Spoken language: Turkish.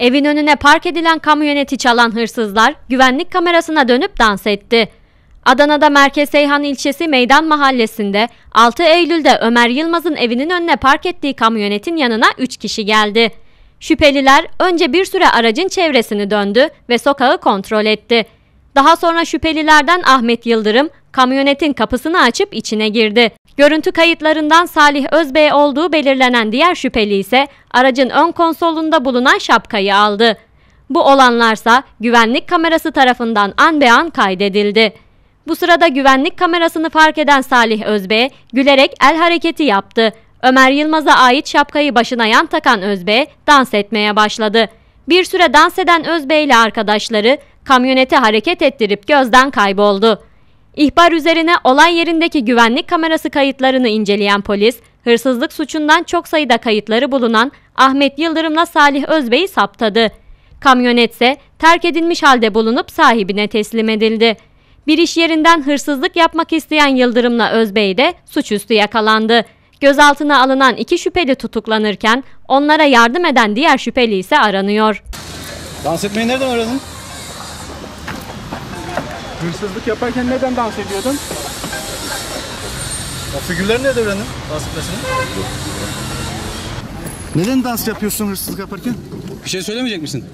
Evin önüne park edilen kamyoneti çalan hırsızlar güvenlik kamerasına dönüp dans etti. Adana'da Merkez Seyhan ilçesi Meydan Mahallesi'nde 6 Eylül'de Ömer Yılmaz'ın evinin önüne park ettiği kamyonetin yanına 3 kişi geldi. Şüpheliler önce bir süre aracın çevresini döndü ve sokağı kontrol etti. Daha sonra şüphelilerden Ahmet Yıldırım kamyonetin kapısını açıp içine girdi. Görüntü kayıtlarından Salih Özbey olduğu belirlenen diğer şüpheli ise aracın ön konsolunda bulunan şapkayı aldı. Bu olanlarsa güvenlik kamerası tarafından an be an kaydedildi. Bu sırada güvenlik kamerasını fark eden Salih Özbey gülerek el hareketi yaptı. Ömer Yılmaz'a ait şapkayı başına yan takan Özbey dans etmeye başladı. Bir süre dans eden Özbey ile arkadaşları kamyoneti hareket ettirip gözden kayboldu. İhbar üzerine olay yerindeki güvenlik kamerası kayıtlarını inceleyen polis, hırsızlık suçundan çok sayıda kayıtları bulunan Ahmet Yıldırım'la Salih Özbey'i saptadı. Kamyonetse terk edilmiş halde bulunup sahibine teslim edildi. Bir iş yerinden hırsızlık yapmak isteyen Yıldırım'la Özbey de suçüstü yakalandı. Gözaltına alınan iki şüpheli tutuklanırken onlara yardım eden diğer şüpheli ise aranıyor. Dans etmeyi nereden öğrendin? Hırsızlık yaparken neden dans ediyordun? O figürler ne devrenin dans etmesini? Neden dans yapıyorsun hırsızlık yaparken? Bir şey söylemeyecek misin?